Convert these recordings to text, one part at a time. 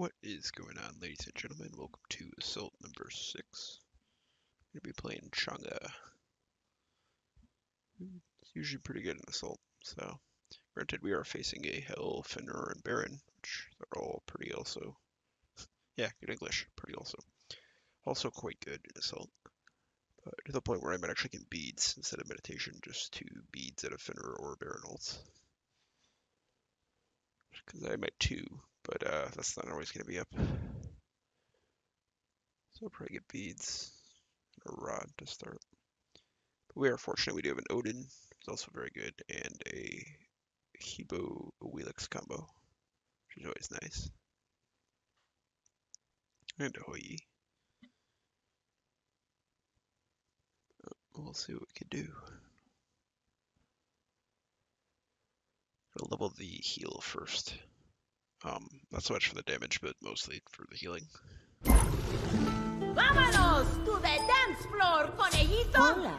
What is going on, ladies and gentlemen? Welcome to Assault number six. I'm gonna be playing Chang'e. It's usually pretty good in Assault, so granted we are facing a Hel, Fenrir, and Baron, which are all pretty also. yeah, good English, pretty also. Also quite good in Assault. But to the point where I might actually get beads instead of meditation, just two beads out of Fenrir or Baron. Because I might two but uh, that's not always going to be up. So I'll probably get beads and a rod to start. But we are fortunate we do have an Odin, who's also very good, and a Hebo Wheelix combo, which is always nice. And a Hou We'll see what we can do. I'll level the heal first. Um, not so much for the damage, but mostly for the healing. ¡Vámonos to the dance floor, conejito! Hola.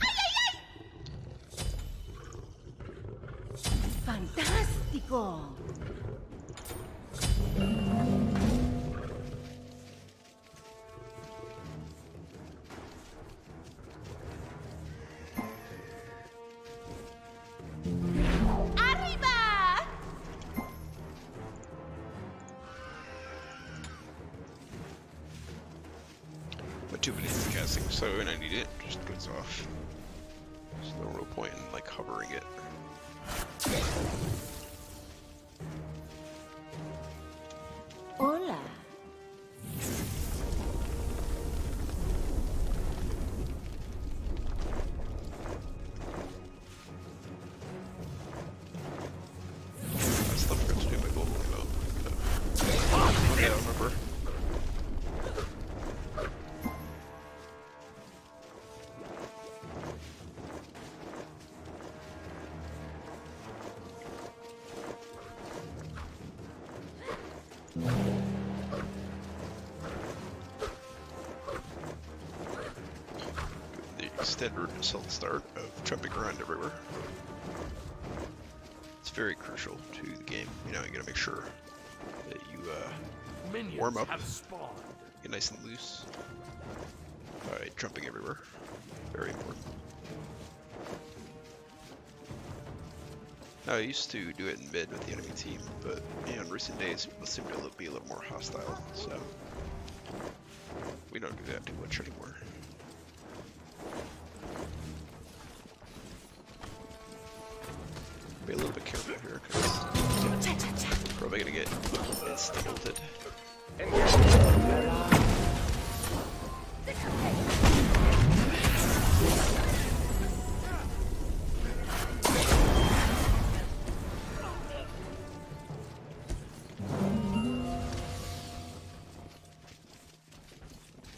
¡Ay, ay, ay! Fantástico. It, it just goes off. There's no real point in like hovering it. Extended assault start of jumping around everywhere. It's very crucial to the game. You know, you gotta make sure that you uh, Minions Warm up. get nice and loose by jumping everywhere. Very important. Now, I used to do it in mid with the enemy team, but you know, in recent days people seem to be a little more hostile, so we don't do that too much anymore.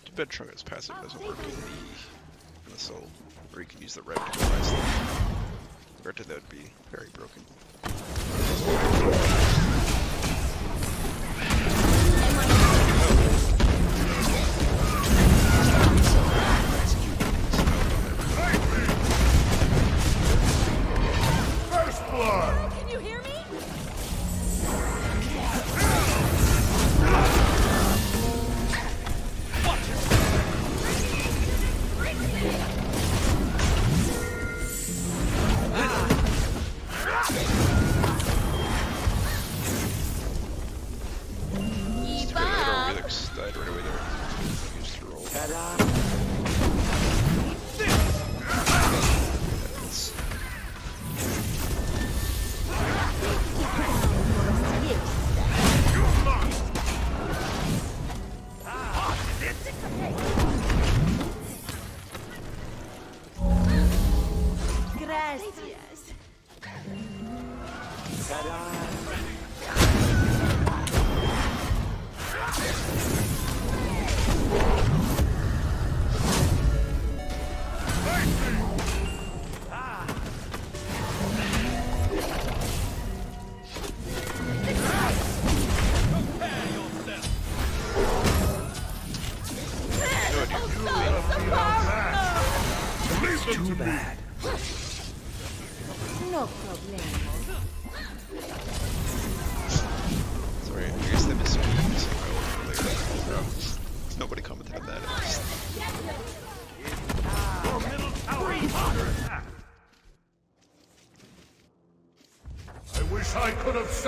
Too bad Trunga's passive doesn't work in the in the soul, where you can use the red to last. Granted, that would be very broken. To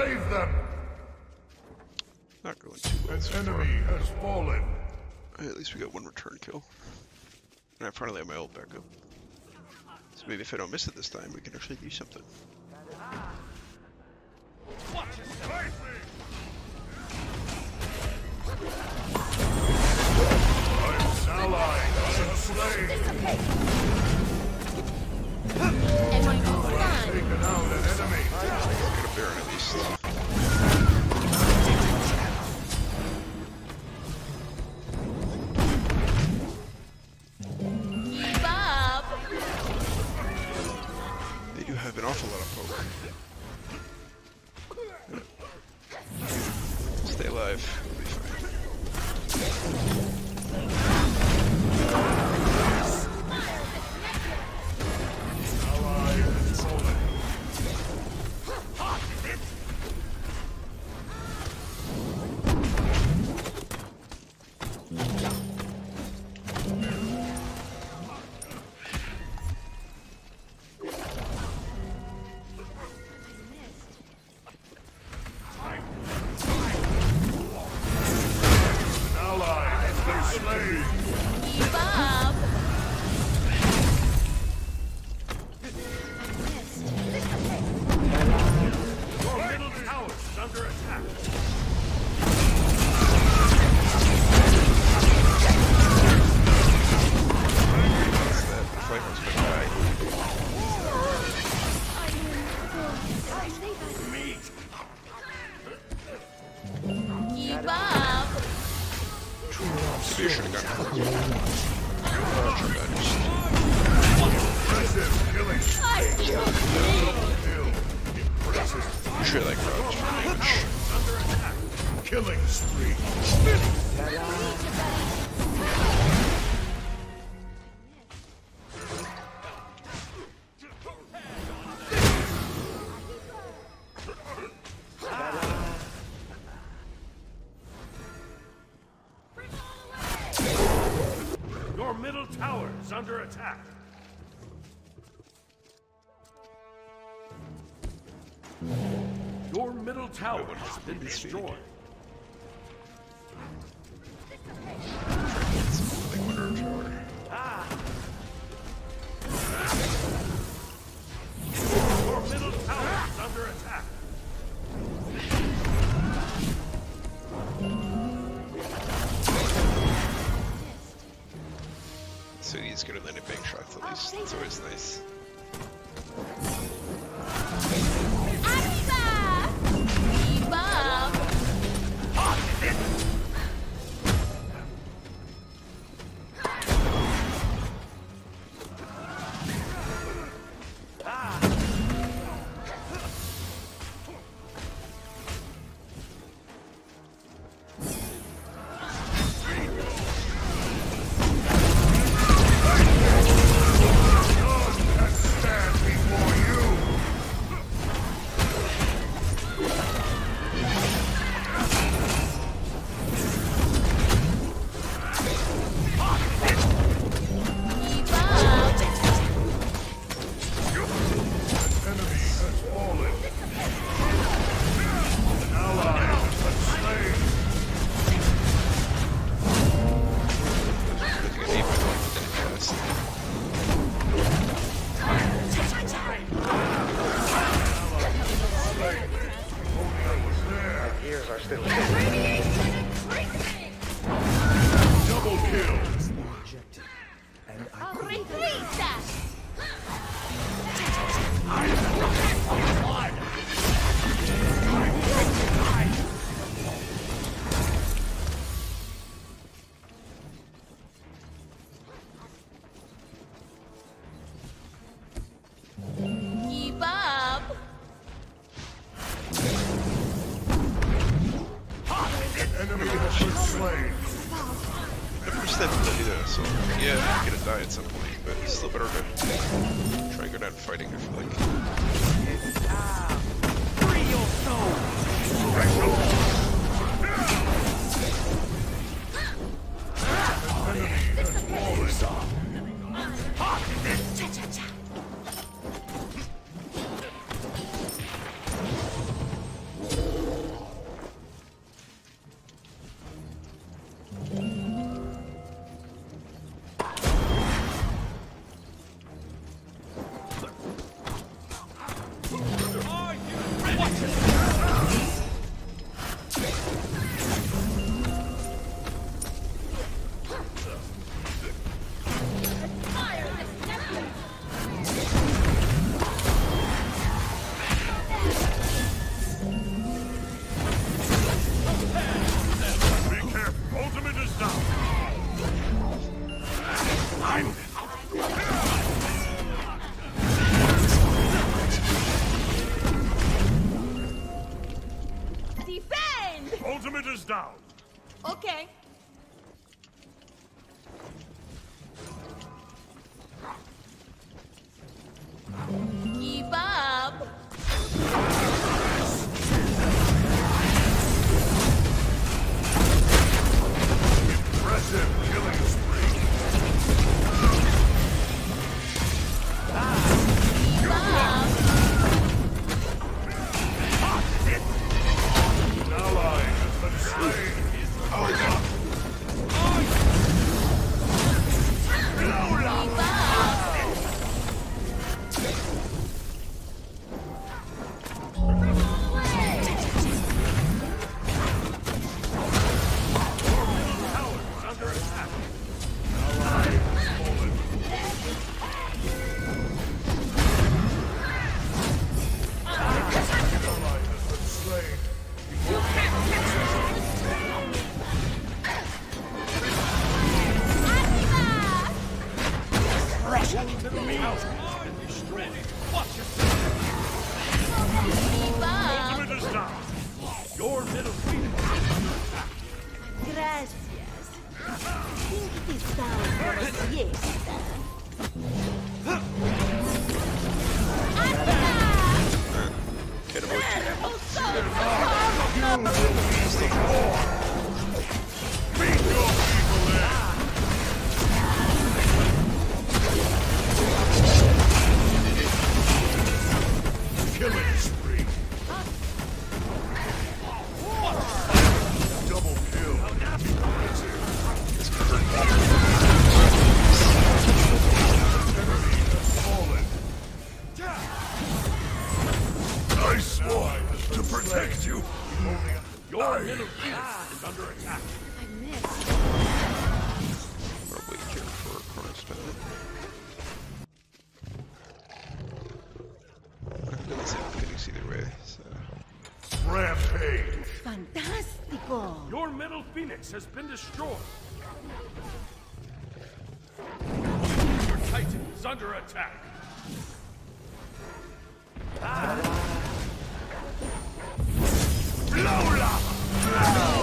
save them! Not going too well An so far. enemy has fallen. At least we got one return kill. And I finally have my ult back up. So maybe if I don't miss it this time, we can actually do something. Ally has slain. Am I not fun? Taken out an enemy. Get a Baron at least. They do have an awful lot of Maybe I should have gone for. Impressive like damage. Killing spree. Ah. Your middle tower is under attack. Your middle tower Wait, has been what is feeding? destroyed. Like Wonder Tower. Your middle tower is under attack. So he's gonna land a bank shots at least. That's always nice. attack. Ah. Lola! Ah.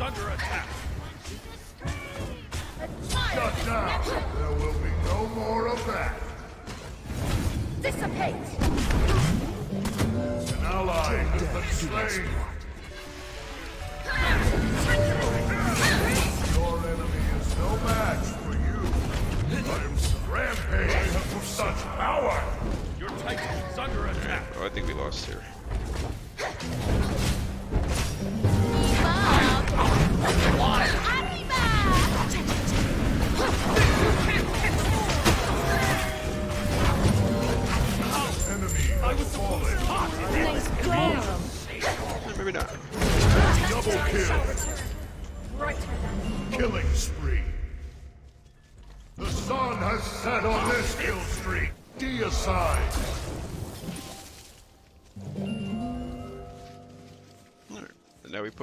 under attack. Shut down. There will be no more of that. Dissipate. An ally has been slain. Your enemy is no match for you. Let him rampage for such power. Your titan is under attack. Oh, I think we lost here.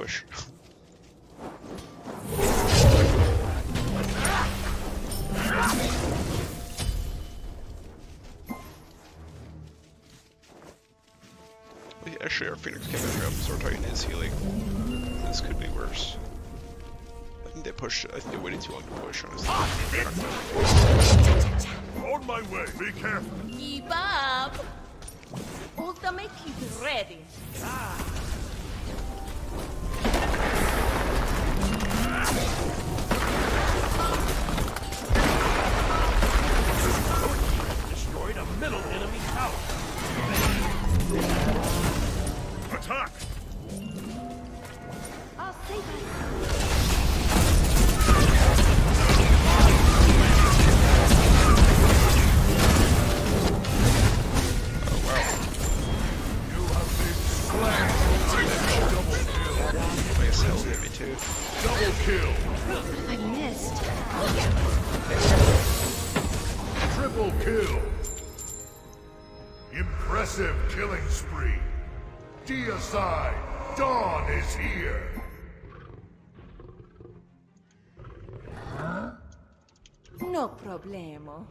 Push. Wait, Actually, our Phoenix Cannon drop, so our Titan is healing. This could be worse. I think they pushed. I think they waited too long to push, ah, honestly. On my way. Be careful. Keep up. Ultimate is ready. Ah. Destroyed a middle enemy tower. Attack! No problemo.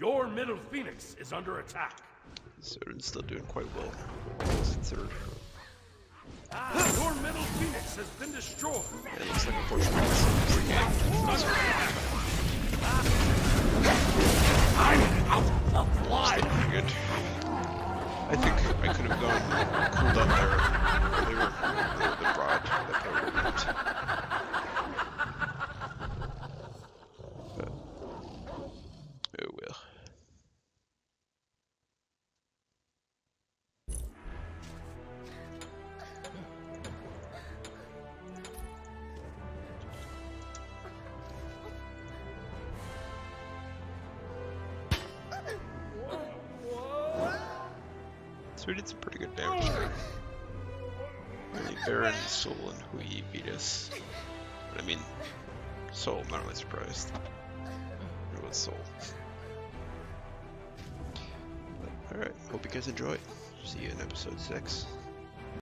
Your middle phoenix is under attack. Soden's still doing quite well. He's third. Your middle phoenix has been destroyed. Yeah, it looks like unfortunately this is the game. That's pretty good. I think I could have gone cooldown there earlier. A little bit broad. That probably would So we did some pretty good damage there. Only Baron, Sol, and Hou Yi beat us. But I mean, Sol, I'm not really surprised. It was Sol. Alright, hope you guys enjoyed. See you in episode 6.